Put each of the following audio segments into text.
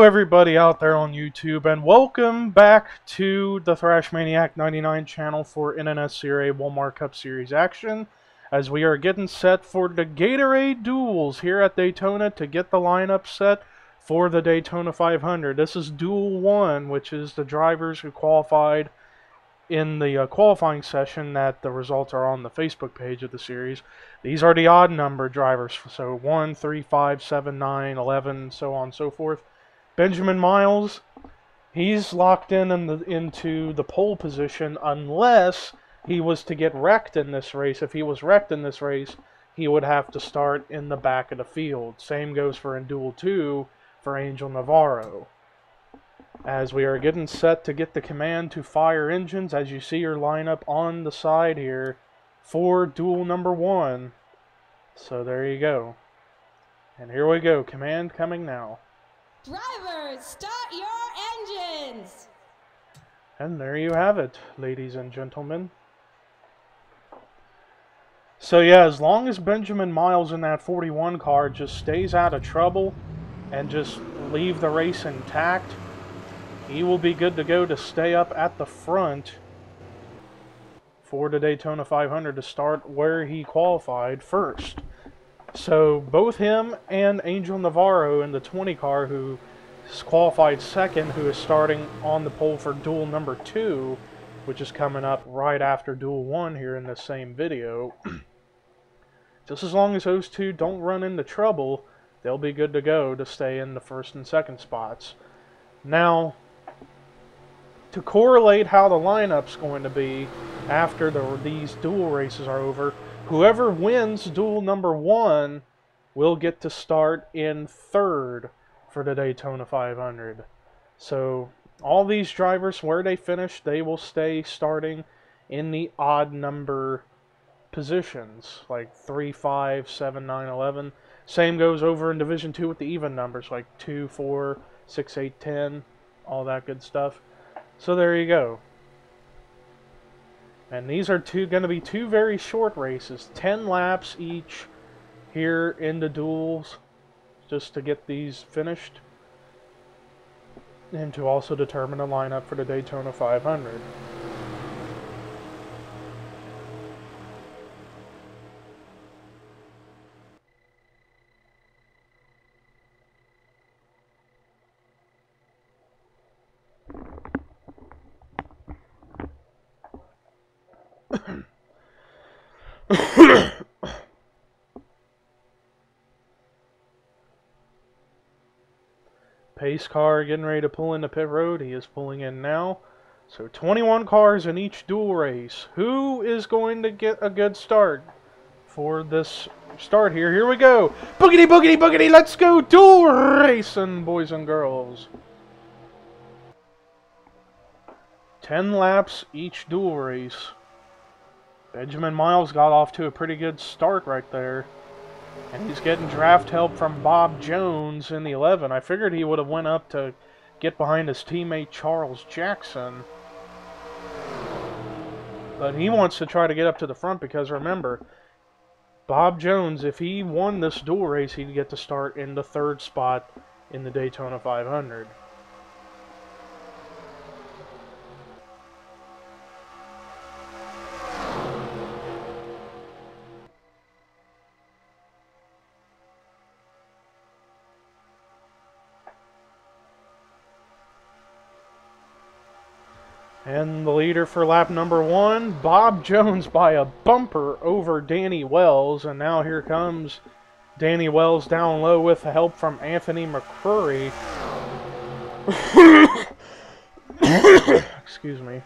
Hello, everybody out there on YouTube, and welcome back to the Thrash Maniac 99 channel for NNS Walmart Cup Series action. As we are getting set for the Gatorade Duels here at Daytona to get the lineup set for the Daytona 500. This is Duel 1, which is the drivers who qualified in the uh, qualifying session that the results are on the Facebook page of the series. These are the odd number drivers, so 1, 3, 5, 7, 9, 11, so on and so forth. Benjamin Miles, he's locked in, in the, into the pole position unless he was to get wrecked in this race. If he was wrecked in this race, he would have to start in the back of the field. Same goes for in Duel 2 for Angel Navarro. As we are getting set to get the command to fire engines, as you see your lineup on the side here for duel number one. So there you go. And here we go, command coming now. Drivers, start your engines! And there you have it, ladies and gentlemen. So yeah, as long as Benjamin Miles in that 41 car just stays out of trouble and just leave the race intact, he will be good to go to stay up at the front for the Daytona 500 to start where he qualified first. So both him and Angel Navarro in the 20 car, who qualified second, who is starting on the pole for duel number two, which is coming up right after duel one here in the same video. Just as long as those two don't run into trouble, they'll be good to go to stay in the first and second spots. Now, to correlate how the lineup's going to be after the, these duel races are over, Whoever wins duel number one will get to start in third for the Daytona 500. So all these drivers, where they finish, they will stay starting in the odd number positions, like 3, 5, 7, 9, 11. Same goes over in Division 2 with the even numbers, like 2, 4, 6, 8, 10, all that good stuff. So there you go. And these are two going to be two very short races, 10 laps each here in the duels, just to get these finished, and to also determine a lineup for the Daytona 500. Pace car getting ready to pull into pit road. He is pulling in now. So 21 cars in each duel race. Who is going to get a good start for this start here? Here we go. Boogity, boogity, boogity. Let's go duel racing, boys and girls. 10 laps each duel race. Benjamin Miles got off to a pretty good start right there. And he's getting draft help from Bob Jones in the 11. I figured he would have went up to get behind his teammate Charles Jackson. But he wants to try to get up to the front because remember, Bob Jones, if he won this duel race, he'd get to start in the third spot in the Daytona 500. And the leader for lap number one, Bob Jones by a bumper over Danny Wells. And now here comes Danny Wells down low with help from Anthony McCrory. Excuse me.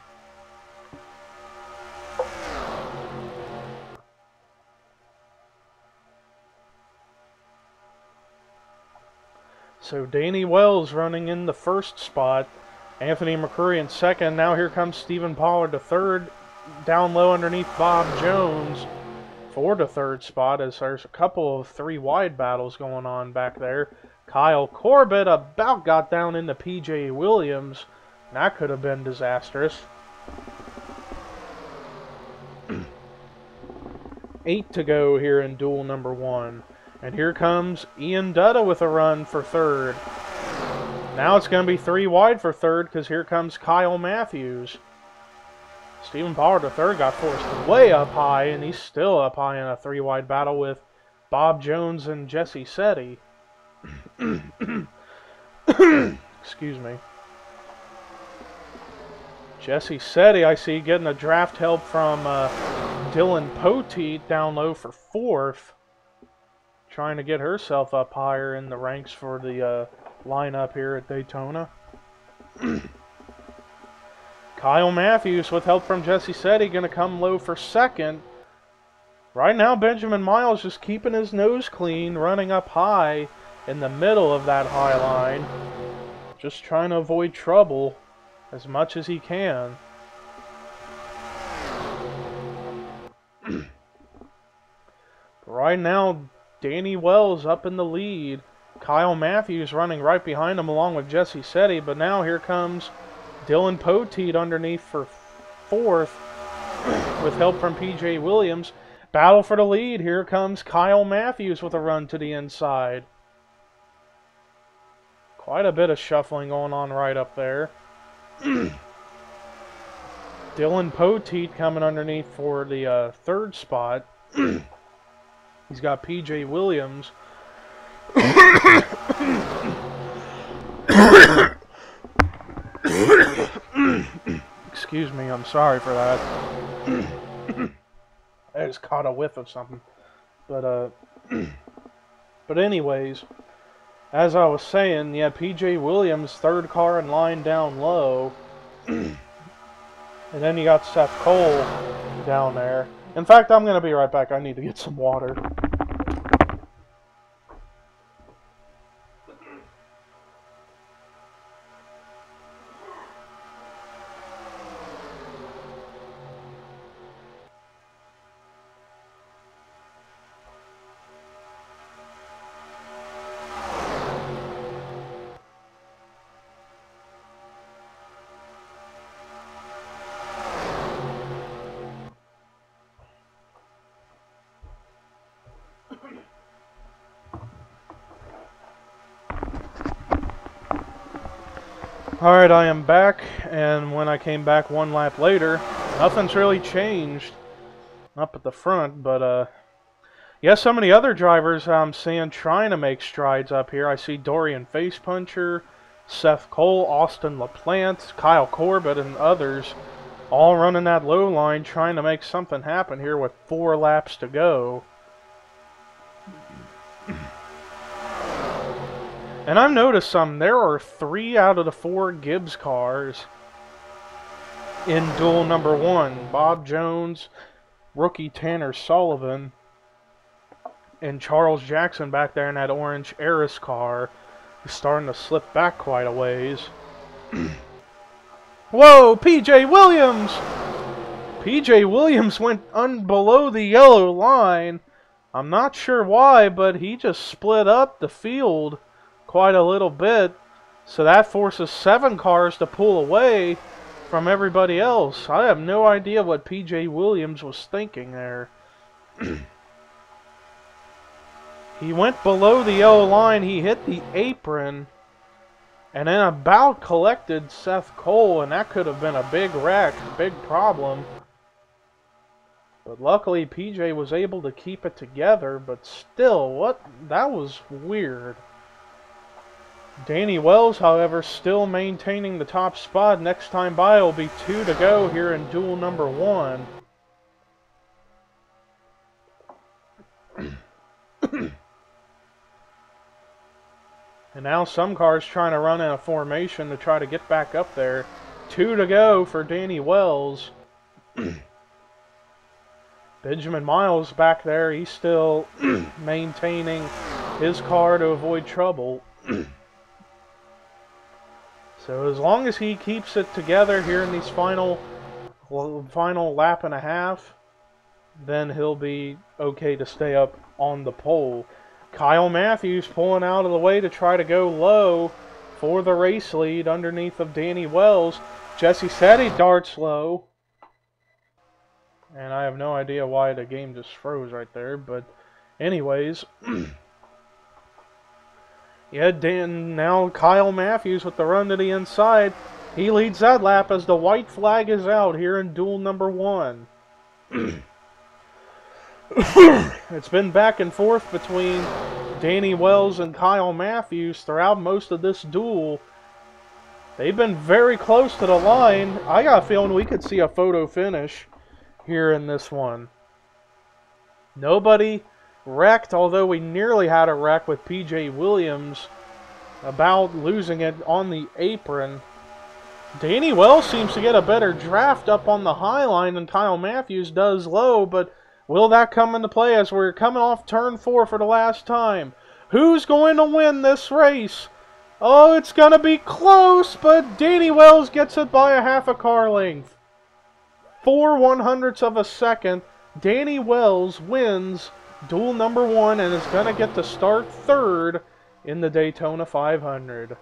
So Danny Wells running in the first spot. Anthony McCrory in second. Now here comes Stephen Pollard to third. Down low underneath Bob Jones for the third spot as there's a couple of three wide battles going on back there. Kyle Corbett about got down into PJ Williams. That could have been disastrous. Eight to go here in duel number one. And here comes Ian Dutta with a run for third. Now it's going to be three wide for third because here comes Kyle Matthews. Stephen Pollard, the third, got forced way up high, and he's still up high in a three wide battle with Bob Jones and Jesse Setti. Excuse me. Jesse Setti, I see, getting a draft help from uh, Dylan Poteet down low for fourth. Trying to get herself up higher in the ranks for the uh, lineup here at Daytona. Kyle Matthews, with help from Jesse Setti, going to come low for second. Right now, Benjamin Miles just keeping his nose clean, running up high in the middle of that high line. Just trying to avoid trouble as much as he can. right now, Danny Wells up in the lead. Kyle Matthews running right behind him along with Jesse Setti, but now here comes Dylan Poteet underneath for fourth with help from PJ Williams. Battle for the lead. Here comes Kyle Matthews with a run to the inside. Quite a bit of shuffling going on right up there. Dylan Poteet coming underneath for the uh, third spot. He's got PJ Williams. Excuse me, I'm sorry for that. I just caught a whiff of something. But, uh, but anyways, as I was saying, yeah, PJ Williams, third car in line down low. and then you got Seth Cole down there. In fact, I'm going to be right back. I need to get some water. Alright, I am back, and when I came back one lap later, nothing's really changed up at the front, but, uh, of the other drivers I'm seeing trying to make strides up here. I see Dorian Facepuncher, Seth Cole, Austin LaPlante, Kyle Corbett, and others all running that low line trying to make something happen here with four laps to go. And I've noticed some, there are three out of the four Gibbs cars in duel number one. Bob Jones, rookie Tanner Sullivan, and Charles Jackson back there in that orange Eris car is starting to slip back quite a ways. Whoa, PJ Williams! PJ Williams went un below the yellow line. I'm not sure why, but he just split up the field quite a little bit. So that forces seven cars to pull away from everybody else. I have no idea what PJ Williams was thinking there. he went below the yellow line. He hit the apron. And then about collected Seth Cole. And that could have been a big wreck, big problem. But luckily PJ was able to keep it together. But still, what? That was weird. Danny Wells, however, still maintaining the top spot. Next time by will be two to go here in duel number one. and now some cars trying to run in a formation to try to get back up there. Two to go for Danny Wells. Benjamin Miles back there, he's still maintaining his car to avoid trouble. So as long as he keeps it together here in these final final lap and a half, then he'll be okay to stay up on the pole. Kyle Matthews pulling out of the way to try to go low for the race lead underneath of Danny Wells. Jesse Setti darts low. And I have no idea why the game just froze right there, but anyways. Yeah, Dan, now Kyle Matthews with the run to the inside. He leads that lap as the white flag is out here in duel number one. it's been back and forth between Danny Wells and Kyle Matthews throughout most of this duel. They've been very close to the line. I got a feeling we could see a photo finish here in this one. Nobody wrecked, although we nearly had a wreck with PJ Williams about losing it on the apron. Danny Wells seems to get a better draft up on the high line than Kyle Matthews does low, but will that come into play as we're coming off turn four for the last time? Who's going to win this race? Oh, it's going to be close, but Danny Wells gets it by a half a car length. Four one hundredths of a second. Danny Wells wins duel number one and is going to get to start third in the Daytona 500.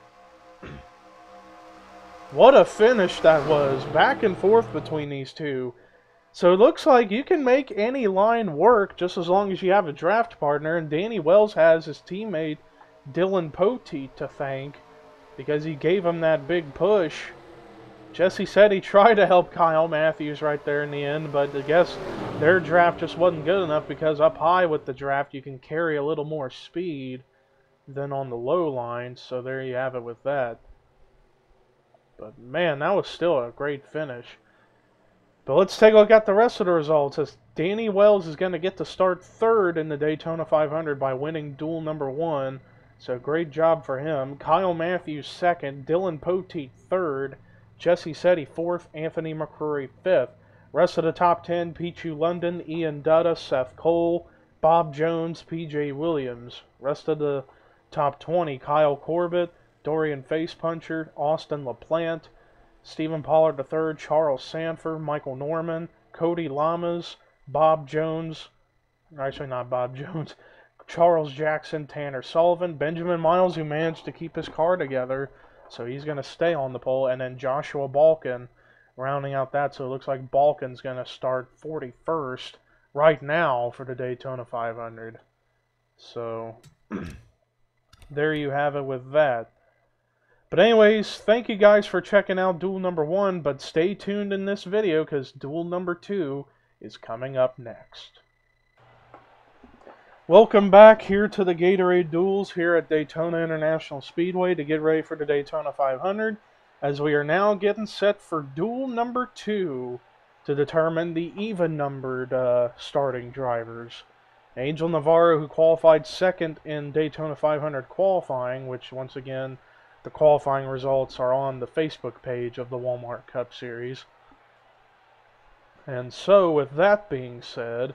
what a finish that was. Back and forth between these two. So it looks like you can make any line work just as long as you have a draft partner. And Danny Wells has his teammate Dylan Poteet to thank because he gave him that big push. Jesse said he tried to help Kyle Matthews right there in the end, but I guess their draft just wasn't good enough because up high with the draft you can carry a little more speed than on the low line, so there you have it with that. But man, that was still a great finish. But let's take a look at the rest of the results as Danny Wells is going to get to start third in the Daytona 500 by winning duel number one. So great job for him. Kyle Matthews second, Dylan Poteet third, Jesse Setti fourth, Anthony McCrory fifth. Rest of the top 10, Pichu London, Ian Dutta, Seth Cole, Bob Jones, PJ Williams. Rest of the top 20, Kyle Corbett, Dorian Facepuncher, Austin LaPlante, Stephen Pollard III, Charles Sanford, Michael Norman, Cody Lamas, Bob Jones, actually not Bob Jones, Charles Jackson, Tanner Sullivan, Benjamin Miles, who managed to keep his car together, so he's going to stay on the pole, and then Joshua Balkin rounding out that. So it looks like Balkin's going to start 41st right now for the Daytona 500. So there you have it with that. But anyways, thank you guys for checking out duel number one, but stay tuned in this video because duel number two is coming up next. Welcome back here to the Gatorade Duels here at Daytona International Speedway to get ready for the Daytona 500 as we are now getting set for duel number two to determine the even-numbered uh, starting drivers. Angel Navarro, who qualified second in Daytona 500 qualifying, which once again, the qualifying results are on the Facebook page of the Walmart Cup Series. And so, with that being said,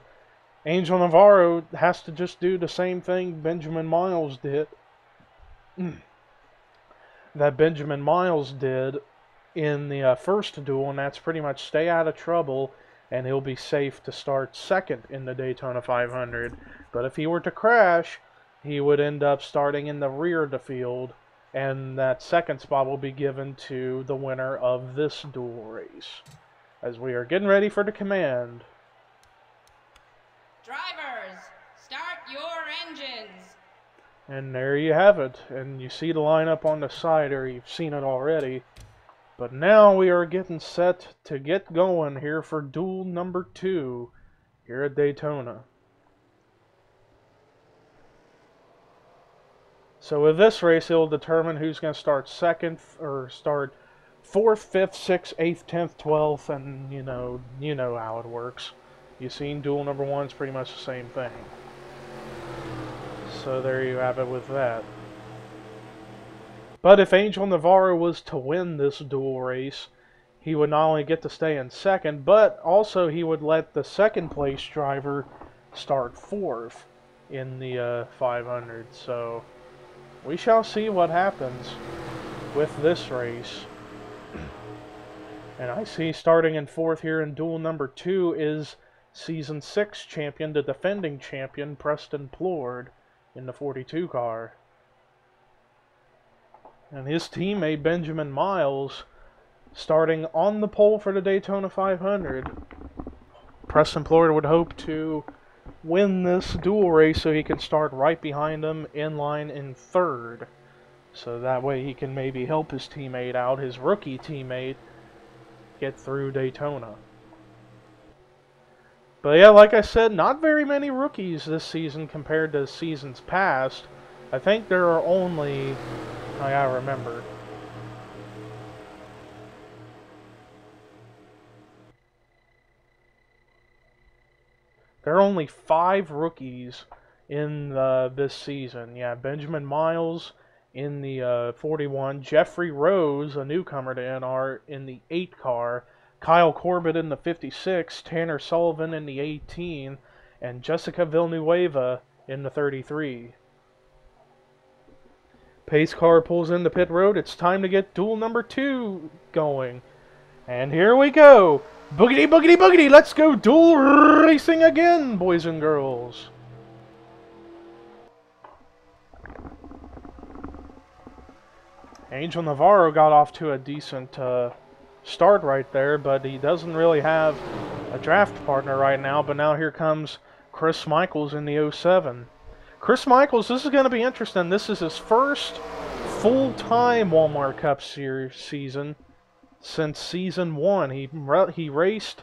Angel Navarro has to just do the same thing Benjamin Miles did. that Benjamin Miles did in the uh, first duel, and that's pretty much stay out of trouble, and he'll be safe to start second in the Daytona 500. But if he were to crash, he would end up starting in the rear of the field, and that second spot will be given to the winner of this duel race. As we are getting ready for the command. Drivers, start your engines. And there you have it. And you see the lineup on the side, or you've seen it already. But now we are getting set to get going here for duel number two here at Daytona. So with this race, it'll determine who's going to start second or start fourth, fifth, sixth, eighth, tenth, twelfth, and you know, you know how it works. You've seen duel number one, it's pretty much the same thing. So there you have it with that. But if Angel Navarro was to win this duel race, he would not only get to stay in second, but also he would let the second place driver start fourth in the uh, 500. So we shall see what happens with this race. And I see starting in fourth here in duel number two is Season 6 champion, the defending champion, Preston Plord, in the 42 car. And his teammate, Benjamin Miles, starting on the pole for the Daytona 500. Preston Plord would hope to win this duel race so he can start right behind him in line in third. So that way he can maybe help his teammate out, his rookie teammate, get through Daytona. But yeah, like I said, not very many rookies this season compared to seasons past. I think there are only, I gotta remember, There are only five rookies in this season. Yeah, Benjamin Miles in the uh, 41, Jeffrey Rose, a newcomer to NR, in the 8 car, Kyle Corbett in the 56, Tanner Sullivan in the 18, and Jessica Villanueva in the 33. Pace car pulls into pit road. It's time to get duel number two going. And here we go. Boogity, boogity, boogity! Let's go duel racing again, boys and girls! Angel Navarro got off to a decent uh, start right there, but he doesn't really have a draft partner right now. But now here comes Chris Michaels in the 07. Chris Michaels, this is going to be interesting. This is his first full-time Walmart Cup Series season since season one. He he raced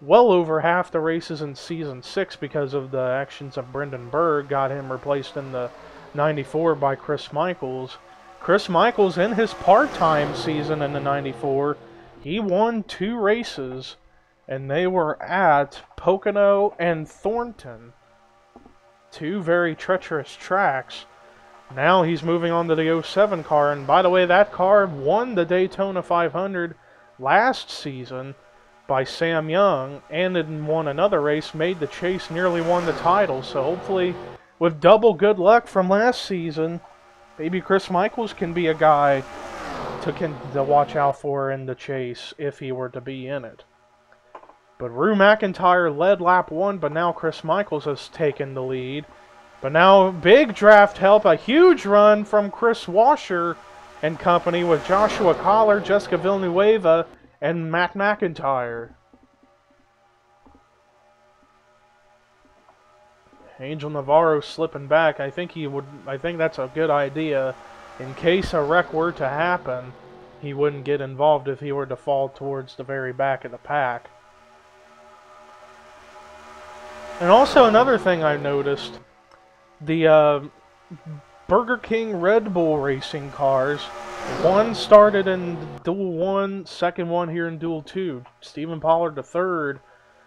well over half the races in season six because of the actions of Brendan Berg. Got him replaced in the 94 by Chris Michaels. Chris Michaels, in his part-time season in the 94, he won two races, and they were at Pocono and Thornton. Two very treacherous tracks. Now he's moving on to the 07 car, and by the way, that car won the Daytona 500 last season by Sam Young, and then won another race, made the chase, nearly won the title. So hopefully, with double good luck from last season, maybe Chris Michaels can be a guy to, to watch out for in the chase if he were to be in it. But Rue McIntyre led lap one, but now Chris Michaels has taken the lead. But now, big draft help, a huge run from Chris Washer and company with Joshua Collard, Jessica Villanueva, and Matt McIntyre. Angel Navarro slipping back. I think he would. I think that's a good idea. In case a wreck were to happen, he wouldn't get involved if he were to fall towards the very back of the pack. And also another thing I noticed the uh, Burger King Red Bull racing cars. One started in Duel 1, second one here in Duel 2. Stephen Pollard the third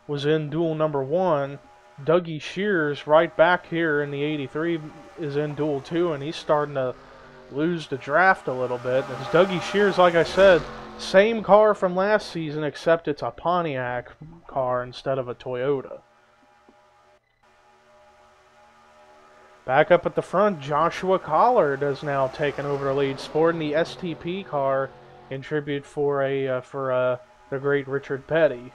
was in Duel number 1. Dougie Shears, right back here in the 83, is in Duel 2, and he's starting to lose the draft a little bit. It's Dougie Shears, like I said, same car from last season, except it's a Pontiac car instead of a Toyota. Back up at the front, Joshua Collard has now taken over the lead, sporting the STP car in tribute for a uh, for uh, the great Richard Petty.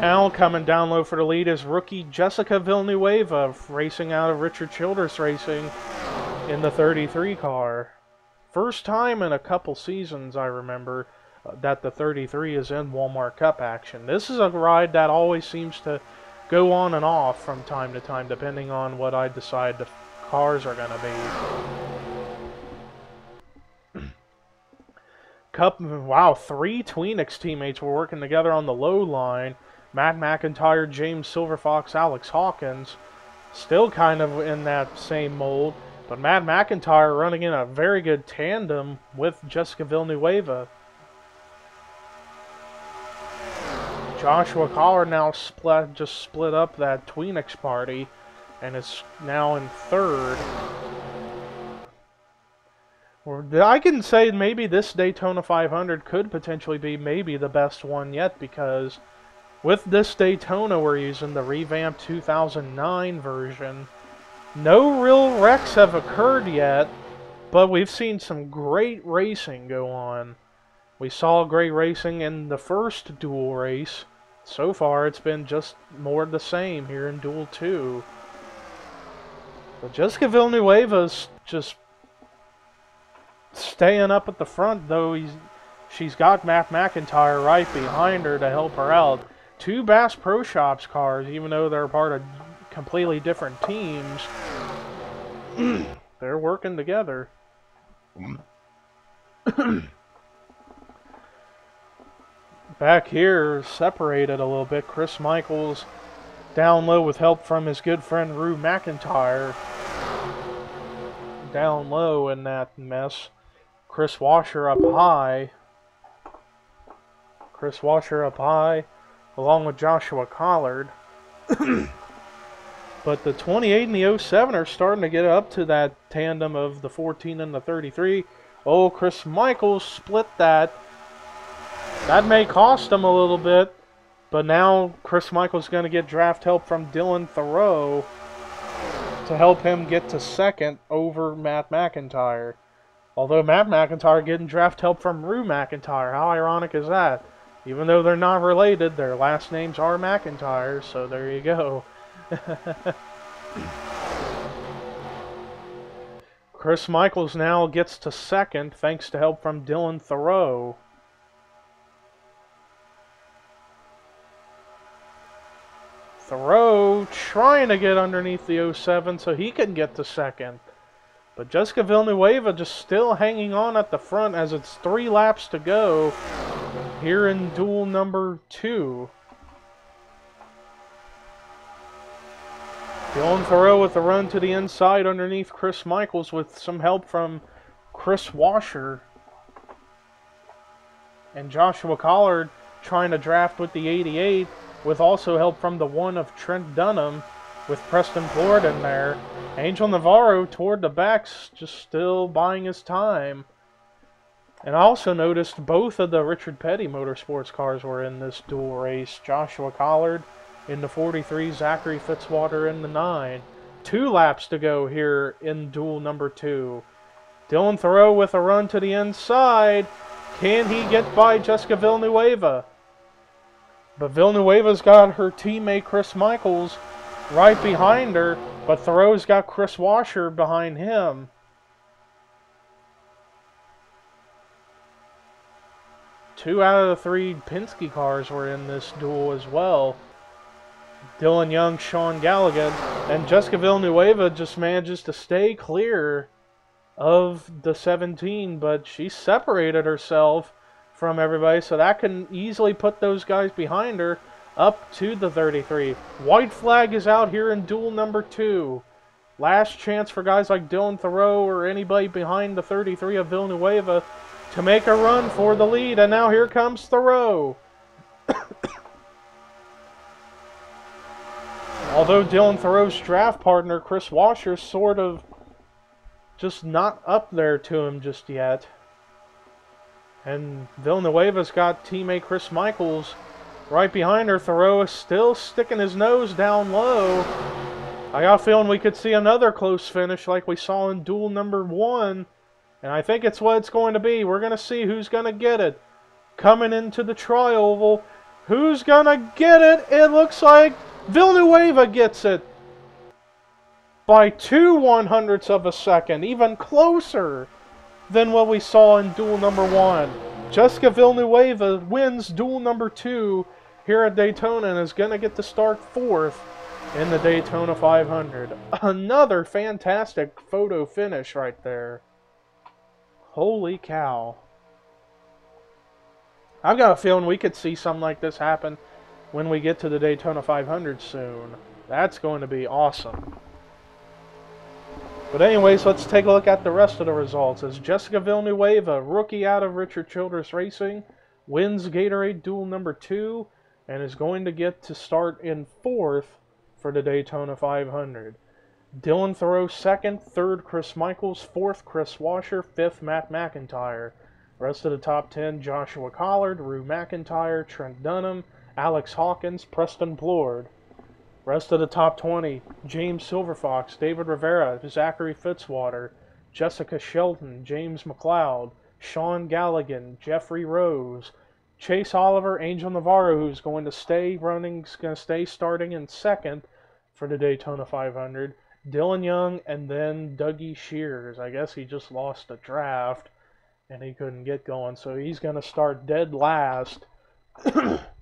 Now coming down low for the lead is rookie Jessica Villanueva, racing out of Richard Childress Racing in the 33 car. First time in a couple seasons, I remember, uh, that the 33 is in Walmart Cup action. This is a ride that always seems to go on and off from time to time depending on what I decide the cars are going to be. Cup, wow, three Tweenix teammates were working together on the low line. Matt McIntyre, James Silverfox, Alex Hawkins, still kind of in that same mold. But Matt McIntyre running in a very good tandem with Jessica Villanueva. Joshua Collard now split, just split up that Tweenix party and is now in third. I can say maybe this Daytona 500 could potentially be maybe the best one yet because with this Daytona we're using the revamped 2009 version. No real wrecks have occurred yet, but we've seen some great racing go on. We saw great racing in the first duel race. So far, it's been just more the same here in Duel 2. But Jessica Villanueva's just staying up at the front, though he's she's got Matt McIntyre right behind her to help her out. Two Bass Pro Shops cars, even though they're part of completely different teams, They're working together. Back here, separated a little bit, Chris Michaels down low with help from his good friend Rue McIntyre. Down low in that mess. Chris Washer up high. Chris Washer up high, along with Joshua Collard. but the 28 and the 07 are starting to get up to that tandem of the 14 and the 33. Oh, Chris Michaels split that. That may cost him a little bit. But now Chris Michael's going to get draft help from Dylan Thoreau to help him get to second over Matt McIntyre. Although Matt McIntyre getting draft help from Rue McIntyre. How ironic is that? Even though they're not related, their last names are McIntyre, so there you go. Chris Michaels now gets to second thanks to help from Dylan Thoreau. Thoreau trying to get underneath the 07 so he can get to second. But Jessica Villanueva just still hanging on at the front as it's three laps to go here in duel number two. Dylan Thoreau with a run to the inside underneath Chris Michaels with some help from Chris Washer. And Joshua Collard trying to draft with the 88 with also help from the one of Trent Dunham with Preston Plord in there. Angel Navarro toward the backs, just still buying his time. And I also noticed both of the Richard Petty Motorsports cars were in this duel race. Joshua Collard in the 43, Zachary Fitzwater in the 9. Two laps to go here in duel number two. Dylan Thoreau with a run to the inside. Can he get by Jessica Villanueva? But Villanueva's got her teammate Chris Michaels right behind her, but Thoreau's got Chris Washer behind him. Two out of the three Penske cars were in this duel as well. Dylan Young, Sean Galligan, and Jessica Villanueva just manages to stay clear of the 17, but she separated herself from everybody, so that can easily put those guys behind her up to the 33. White flag is out here in duel number two. Last chance for guys like Dylan Thoreau or anybody behind the 33 of Villanueva to make a run for the lead. And now here comes Thoreau. Although Dylan Thoreau's draft partner, Chris Washer, sort of just not up there to him just yet. And Villanueva's got teammate Chris Michaels right behind her. Thoreau is still sticking his nose down low. I got a feeling we could see another close finish like we saw in duel number one. And I think it's what it's going to be. We're going to see who's going to get it. Coming into the tri-oval. Who's going to get it? It looks like Villanueva gets it. By two one hundredths of a second. Even closer than what we saw in duel number one. Jessica Villanueva wins duel number two here at Daytona and is going to get to start fourth in the Daytona 500. Another fantastic photo finish right there. Holy cow. I've got a feeling we could see something like this happen when we get to the Daytona 500 soon. That's going to be awesome. But anyways, let's take a look at the rest of the results. As Jessica Villanueva, rookie out of Richard Childress Racing, wins Gatorade Duel number 2 and is going to get to start in fourth for the Daytona 500. Dylan Thoreau second, third Chris Michaels, fourth Chris Washer, fifth Matt McIntyre. Rest of the top 10, Joshua Collard, Rue McIntyre, Trent Dunham, Alex Hawkins, Preston Plord. Rest of the top 20 James Silverfox, David Rivera, Zachary Fitzwater, Jessica Shelton, James McLeod, Sean Galligan, Jeffrey Rose, Chase Oliver, Angel Navarro, who's going to stay running, going to stay starting in second for the Daytona 500, Dylan Young, and then Dougie Shears. I guess he just lost a draft and he couldn't get going, so he's going to start dead last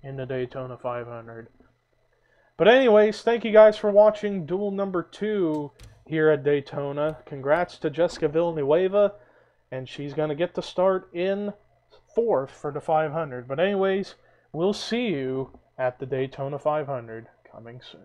in the Daytona 500. But anyways, thank you guys for watching duel number two here at Daytona. Congrats to Jessica Villanueva, and she's going to get the start in fourth for the 500. But anyways, we'll see you at the Daytona 500 coming soon.